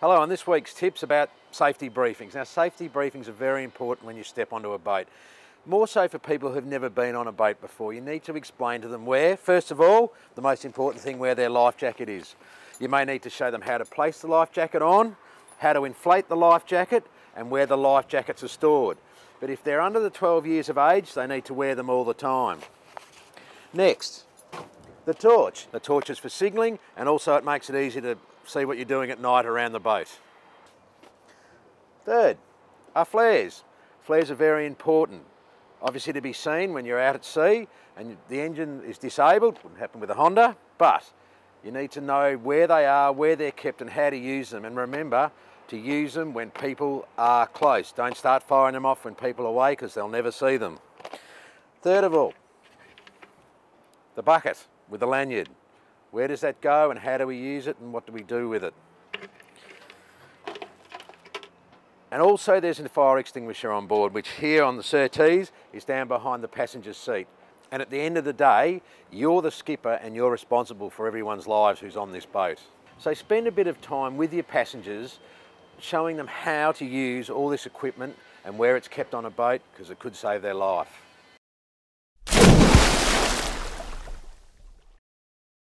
Hello, on this week's tips about safety briefings. Now, safety briefings are very important when you step onto a boat. More so for people who've never been on a boat before. You need to explain to them where, first of all, the most important thing, where their life jacket is. You may need to show them how to place the life jacket on, how to inflate the life jacket, and where the life jackets are stored. But if they're under the 12 years of age, they need to wear them all the time. Next, the torch. The torch is for signalling and also it makes it easy to see what you're doing at night around the boat. Third, are flares. Flares are very important. Obviously to be seen when you're out at sea and the engine is disabled, wouldn't happen with a Honda, but you need to know where they are, where they're kept and how to use them. And remember to use them when people are close. Don't start firing them off when people are away because they'll never see them. Third of all, the bucket with the lanyard. Where does that go and how do we use it and what do we do with it? And also there's a fire extinguisher on board, which here on the Surtees is down behind the passenger seat. And at the end of the day, you're the skipper and you're responsible for everyone's lives who's on this boat. So spend a bit of time with your passengers, showing them how to use all this equipment and where it's kept on a boat, because it could save their life.